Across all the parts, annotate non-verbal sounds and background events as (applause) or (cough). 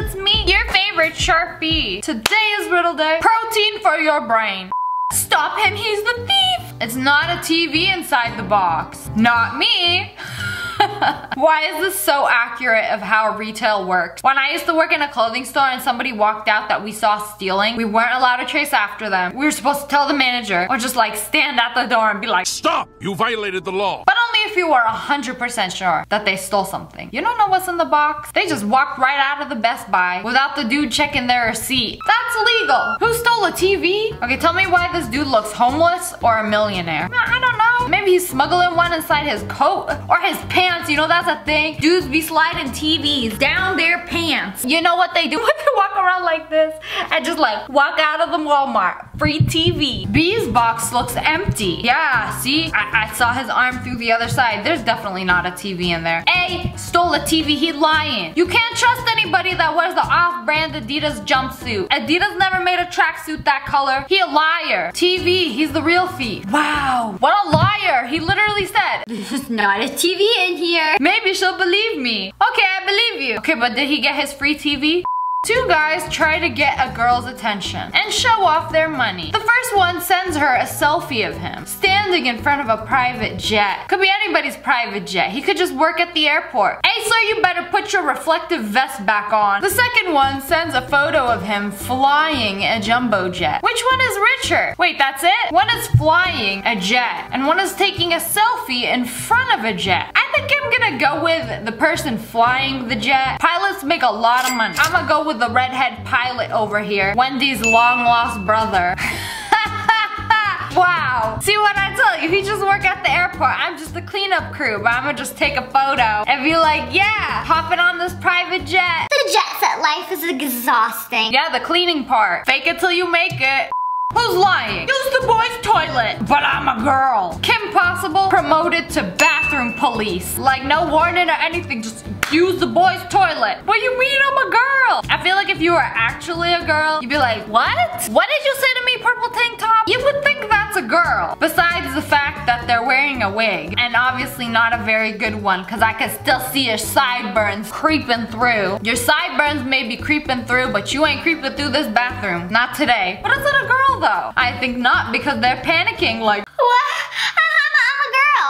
it's me, your favorite Sharpie. Today is Riddle Day. Protein for your brain. Stop him, he's the thief! It's not a TV inside the box. Not me. (laughs) Why is this so accurate of how retail works? When I used to work in a clothing store and somebody walked out that we saw stealing, we weren't allowed to chase after them. We were supposed to tell the manager or just like stand at the door and be like, Stop! You violated the law! But if you were 100% sure that they stole something. You don't know what's in the box? They just walked right out of the Best Buy without the dude checking their receipt. That's illegal. Who stole a TV? Okay, tell me why this dude looks homeless or a millionaire. I don't know. Maybe he's smuggling one inside his coat or his pants. You know, that's a thing. Dudes be sliding TVs down their pants. You know what they do? (laughs) they walk around like this and just like walk out of the Walmart. Free TV. B's box looks empty. Yeah, see? I, I saw his arm through the other side. There's definitely not a TV in there. A stole a TV. He lying. You can't trust anybody that wears the off-brand Adidas jumpsuit. Adidas never made a tracksuit that color. He a liar. TV. He's the real thief. Wow. What a liar. He literally said, (laughs) This is not a TV in here. Maybe she'll believe me. Okay, I believe you. Okay, but did he get his free TV? Two guys try to get a girl's attention and show off their money. The first one sends her a selfie of him standing in front of a private jet. Could be anybody's private jet. He could just work at the airport. Hey sir, you better put your reflective vest back on. The second one sends a photo of him flying a jumbo jet. Which one is richer? Wait, that's it? One is flying a jet and one is taking a selfie in front of a jet. I think I'm gonna go with the person flying the jet. Pilots make a lot of money. I'm gonna go with the redhead pilot over here. Wendy's long lost brother. (laughs) wow. See what I tell you? He just work at the airport. I'm just the cleanup crew, but I'm gonna just take a photo and be like, yeah, hopping on this private jet. The jet set life is exhausting. Yeah, the cleaning part. Fake it till you make it. Who's lying? Use the boys' toilet. But I'm a girl. Kim Possible promoted to bathroom police. Like no warning or anything, just use the boys' toilet. What do you mean I'm a girl? I feel like if you were actually a girl, you'd be like, what? What did you say to me, purple tank top? You would think that's a girl. Besides the fact they're wearing a wig, and obviously not a very good one, because I can still see your sideburns creeping through. Your sideburns may be creeping through, but you ain't creeping through this bathroom. Not today. But is it a girl though? I think not, because they're panicking like,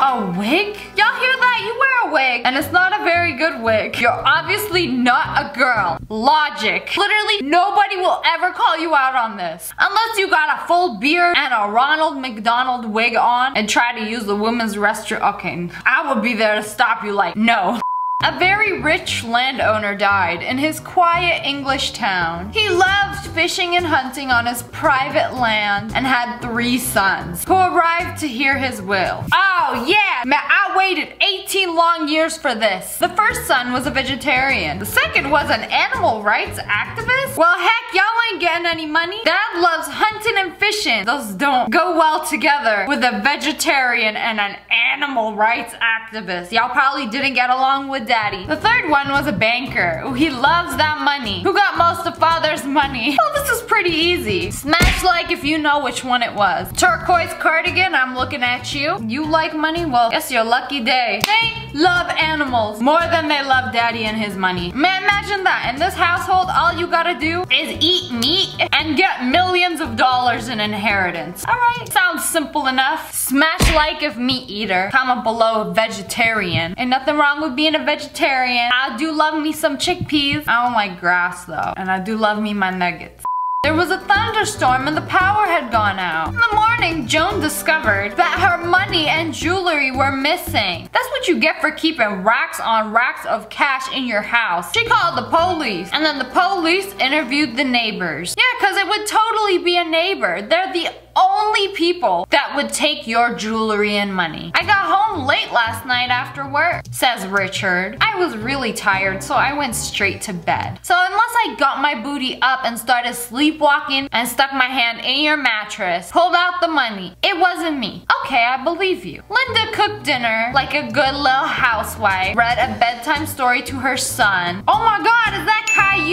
a wig? Y'all hear that? You wear a wig, and it's not a very good wig. You're obviously not a girl. Logic. Literally, nobody will ever call you out on this. Unless you got a full beard and a Ronald McDonald wig on and try to use the women's restroom. Okay, I would be there to stop you like, no. A very rich landowner died in his quiet English town. He loved fishing and hunting on his private land and had three sons who arrived to hear his will. Oh yeah, man, I waited 18 long years for this. The first son was a vegetarian. The second was an animal rights activist. Well heck, y'all ain't getting any money. Dad loves hunting and fishing. Those don't go well together with a vegetarian and an animal rights activist. Y'all probably didn't get along with daddy. The third one was a banker. Ooh, he loves that money. Who got most of father's money? (laughs) Well, this is pretty easy. Smash like if you know which one it was. Turquoise cardigan, I'm looking at you. You like money? Well, guess your lucky day. They love animals more than they love daddy and his money. Man, imagine that. In this household, all you gotta do is eat meat and get millions of dollars in inheritance. Alright, sounds simple enough. Smash like if meat eater. Comment below vegetarian. Ain't nothing wrong with being a vegetarian. I do love me some chickpeas. I don't like grass though. And I do love me my nuggets. There was a thunderstorm and the power had gone out. In the morning, Joan discovered that her money and jewelry were missing. That's what you get for keeping racks on racks of cash in your house. She called the police and then the police interviewed the neighbors. Yeah, cause it would totally be a neighbor. They're the only people that would take your jewelry and money. I got home late last night after work, says Richard. I was really tired, so I went straight to bed. So unless I got my booty up and started sleepwalking and stuck my hand in your mattress, pulled out the money, it wasn't me. Okay, I believe you. Linda cooked dinner like a good little housewife, read a bedtime story to her son. Oh my god, is that Caillou?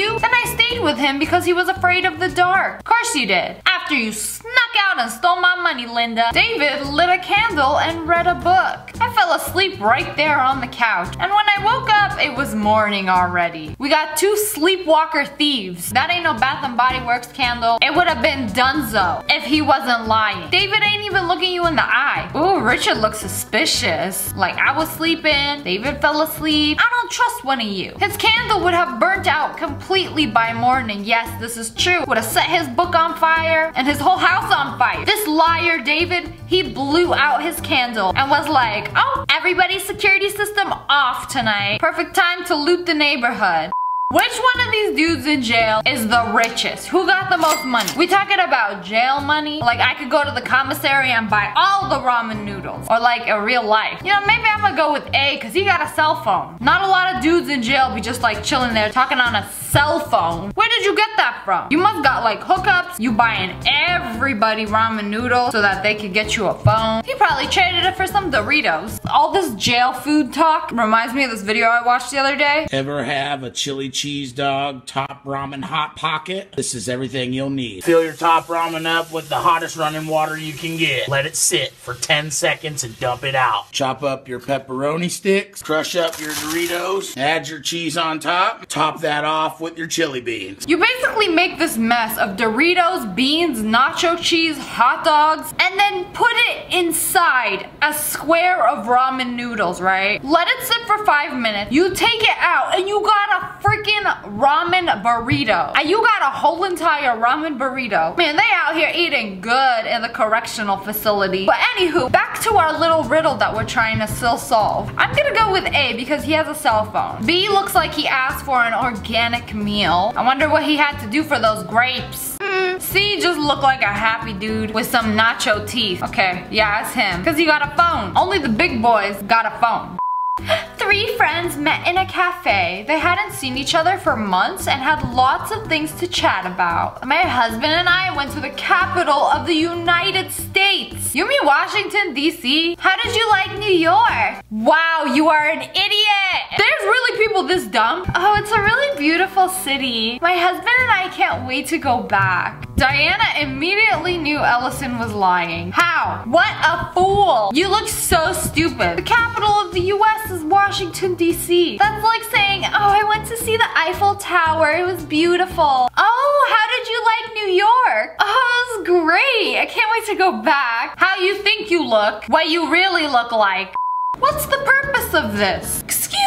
With him because he was afraid of the dark. Of course you did. After you snuck out out and stole my money, Linda. David lit a candle and read a book. I fell asleep right there on the couch. And when I woke up, it was morning already. We got two sleepwalker thieves. That ain't no Bath and Body Works candle. It would have been Dunzo if he wasn't lying. David ain't even looking you in the eye. Ooh, Richard looks suspicious. Like I was sleeping, David fell asleep. I don't trust one of you. His candle would have burnt out completely by morning. Yes, this is true. Would have set his book on fire and his whole house on fire. This liar, David, he blew out his candle and was like, oh, everybody's security system off tonight. Perfect time to loot the neighborhood. Which one of these dudes in jail is the richest? Who got the most money? We talking about jail money? Like I could go to the commissary and buy all the ramen noodles. Or like a real life. You know, maybe I'm gonna go with A because he got a cell phone. Not a lot of dudes in jail be just like chilling there talking on a cell phone. Where did you get that from? You must got like hookups. You buying everybody ramen noodles so that they could get you a phone. He probably traded it for some Doritos. All this jail food talk reminds me of this video I watched the other day. Ever have a chili cheese dog top ramen hot pocket? This is everything you'll need. Fill your top ramen up with the hottest running water you can get. Let it sit for 10 seconds and dump it out. Chop up your pepperoni sticks, crush up your Doritos, add your cheese on top, top that off with your chili beans. You basically make this mess of Doritos, beans, nacho cheese, hot dogs, and then put it inside a square of ramen noodles, right? Let it sit for five minutes. You take it out and you got a freaking ramen burrito. And you got a whole entire ramen burrito. Man, they out here eating good in the correctional facility. But anywho, back to our little riddle that we're trying to still solve. I'm gonna go with A because he has a cell phone. B looks like he asked for an organic meal. I wonder what he had to do for those grapes. Mm, C just looked like a happy dude with some nacho teeth. Okay, yeah, it's him. Cause he got a phone. Only the big boys got a phone. Three friends met in a cafe. They hadn't seen each other for months and had lots of things to chat about. My husband and I went to the capital of the United States. You mean Washington, D.C.? How did you like New York? Wow, you are an idiot. There's really people this dumb. Oh, it's a really beautiful city. My husband and I can't wait to go back. Diana immediately knew Ellison was lying. How? What a fool. You look so stupid. The capital of the US is Washington, D.C. That's like saying, oh, I went to see the Eiffel Tower. It was beautiful. Oh, how did you like New York? Oh, it was great. I can't wait to go back. How you think you look, what you really look like. What's the purpose of this?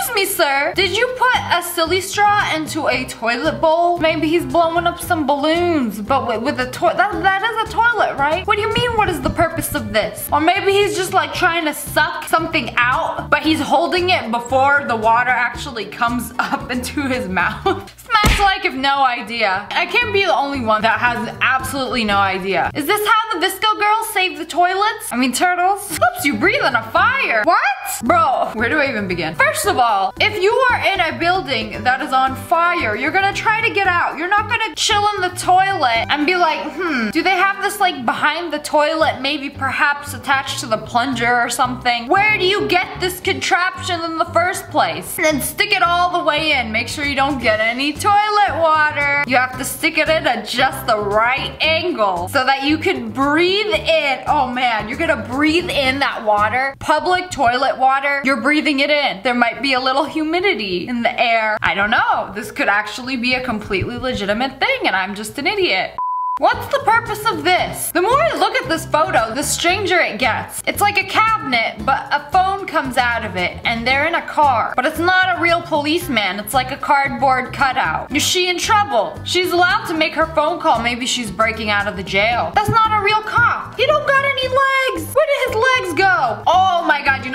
Excuse me, sir. Did you put a silly straw into a toilet bowl? Maybe he's blowing up some balloons, but with, with a toilet. That, that is a toilet, right? What do you mean, what is the purpose of this? Or maybe he's just like trying to suck something out, but he's holding it before the water actually comes (laughs) up into his mouth. (laughs) Smash like if no idea. I can't be the only one that has absolutely no idea. Is this how the VSCO girls save the toilets? I mean turtles? (laughs) Oops, you breathe on a fire. What? Bro, where do I even begin? First of all, if you are in a building that is on fire, you're gonna try to get out. You're not gonna chill in the toilet and be like, hmm, do they have this like behind the toilet, maybe perhaps attached to the plunger or something? Where do you get this contraption in the first place? And then stick it all the way in. Make sure you don't get any toilet water. You have to stick it in at just the right angle so that you can breathe in. Oh man, you're gonna breathe in that water. Public toilet water, you're breathing it in. There might be a little humidity in the air. I don't know. This could actually be a completely legitimate thing and I'm just an idiot. What's the purpose of this? The more I look at this photo, the stranger it gets. It's like a cabinet, but a phone comes out of it, and they're in a car. But it's not a real policeman, it's like a cardboard cutout. Is she in trouble? She's allowed to make her phone call, maybe she's breaking out of the jail. That's not a real cop. He don't got any legs. Where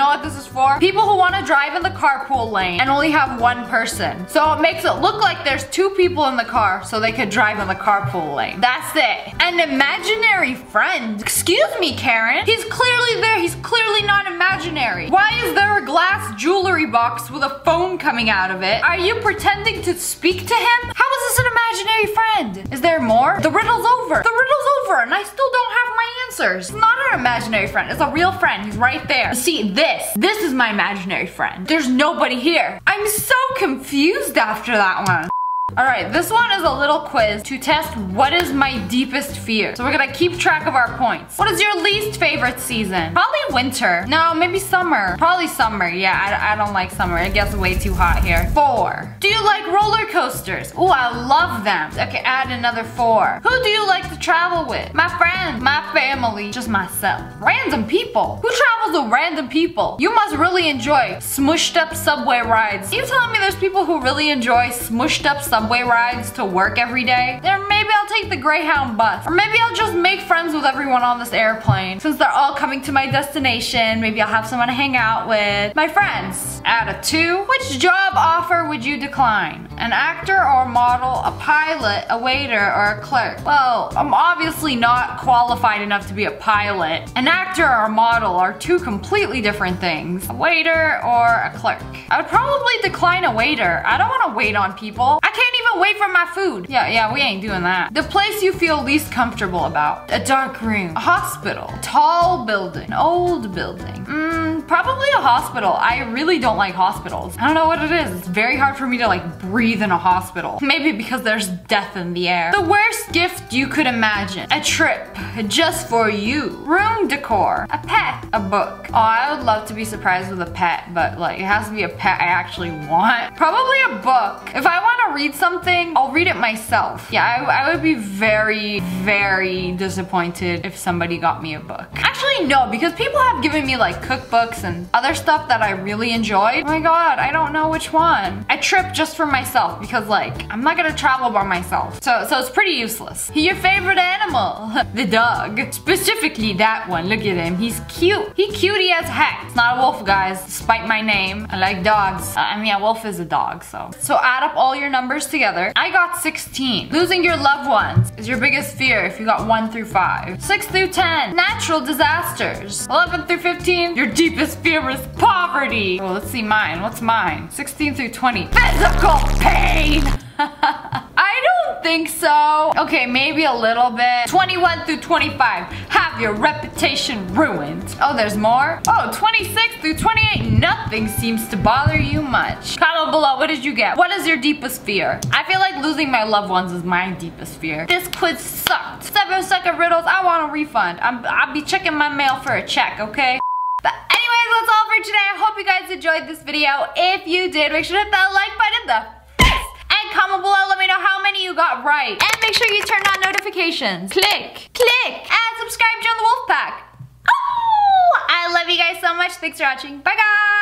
know what this is for? People who want to drive in the carpool lane and only have one person. So it makes it look like there's two people in the car so they could drive in the carpool lane. That's it. An imaginary friend. Excuse me, Karen. He's clearly there. He's clearly not imaginary. Why is there a glass jewelry box with a phone coming out of it? Are you pretending to speak to him? How is this an imaginary friend? Is there more? The riddle's over. The riddle's over and I still don't have answers. It's not an imaginary friend. It's a real friend. He's right there. See, this. This is my imaginary friend. There's nobody here. I'm so confused after that one. All right, this one is a little quiz to test what is my deepest fear. So we're gonna keep track of our points. What is your least favorite season? Probably winter. No, maybe summer. Probably summer. Yeah, I, I don't like summer. It gets way too hot here. Four. Do you like roller coasters? Oh, I love them. Okay, add another four. Who do you like to travel with? My friends, my family, just myself. Random people. Who travels with random people? You must really enjoy smushed up subway rides. You telling me there's people who really enjoy smushed up subway rides to work every day? Then maybe I'll take the Greyhound bus. Or maybe I'll just make friends with everyone on this airplane. Since they're all coming to my destination, maybe I'll have someone to hang out with. My friends. Out of two. Which job offer would you decline? An actor or model, a pilot, a waiter, or a clerk? Well, I'm obviously not qualified enough to be a pilot. An actor or a model are two completely different things. A waiter or a clerk. I would probably decline a waiter. I don't want to wait on people. I can't wait for my food. Yeah, yeah, we ain't doing that. The place you feel least comfortable about. A dark room. A hospital. A tall building. An old building. Mmm, probably a hospital. I really don't like hospitals. I don't know what it is. It's very hard for me to like breathe in a hospital. Maybe because there's death in the air. The worst gift you could imagine. A trip. Just for you. Room decor. A pet. A book. Oh, I would love to be surprised with a pet, but like it has to be a pet I actually want. Probably a book. If I want to read something, I'll read it myself. Yeah, I, I would be very, very disappointed if somebody got me a book. Actually, no, because people have given me like cookbooks and other stuff that I really enjoyed. Oh my god, I don't know which one. I trip just for myself because like, I'm not gonna travel by myself. So, so it's pretty useless. Your favorite animal? (laughs) the dog. Specifically that one, look at him. He's cute. He cutie as heck. It's not a wolf, guys, despite my name. I like dogs. I mean, a wolf is a dog, so. So add up all your numbers together. I got 16. Losing your loved ones is your biggest fear if you got 1 through 5. 6 through 10, natural disasters. 11 through 15, your deepest fear is poverty. Well, let's see mine. What's mine? 16 through 20, physical pain. (laughs) I don't think so. Okay, maybe a little bit. 21 through 25, have your reputation ruined. Oh, there's more? Oh, 26 through 28, nothing seems to bother you much. Comment below, what did you get? What is your deepest fear? I feel like losing my loved ones is my deepest fear. This quiz sucked. Seven second riddles, I want a refund. I'm, I'll be checking my mail for a check, okay? But anyways, that's all for today. I hope you guys enjoyed this video. If you did, make sure to hit that like button, the comment below. Let me know how many you got right. And make sure you turn on notifications. Click, click, and subscribe. Join the wolf pack. Oh, I love you guys so much. Thanks for watching. Bye, guys.